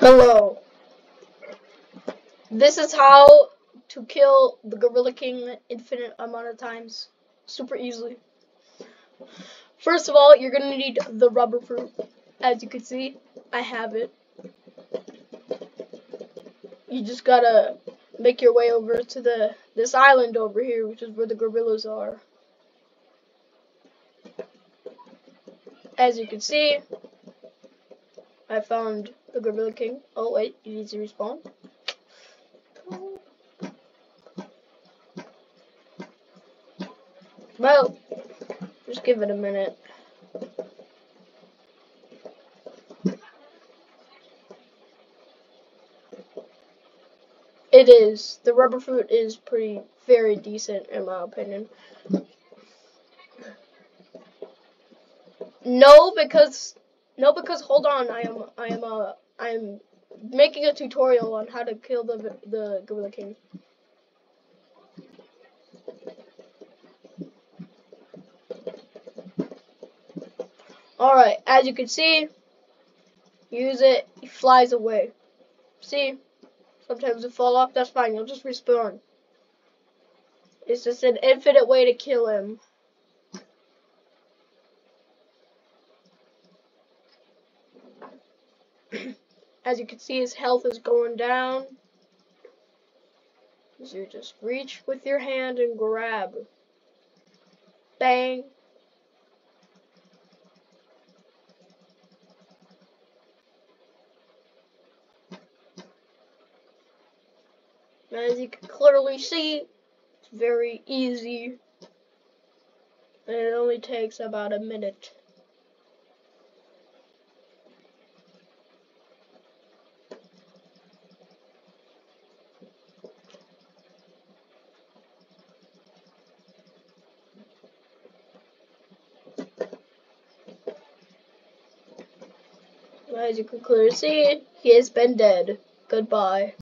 Hello. This is how to kill the Gorilla King infinite amount of times. Super easily. First of all, you're gonna need the rubber fruit. As you can see, I have it. You just gotta make your way over to the this island over here, which is where the gorillas are. As you can see, I found the Gorilla King. Oh wait, he needs to respawn. Well, just give it a minute. It is. The rubber fruit is pretty, very decent in my opinion. No, because no, because hold on, I am I am uh I am making a tutorial on how to kill the the Gorilla King. Alright, as you can see, use it, he flies away. See? Sometimes it fall off, that's fine, you'll just respawn. It's just an infinite way to kill him. As you can see, his health is going down. So you just reach with your hand and grab. Bang. As you can clearly see, it's very easy. And it only takes about a minute. As you can clearly see, he has been dead. Goodbye.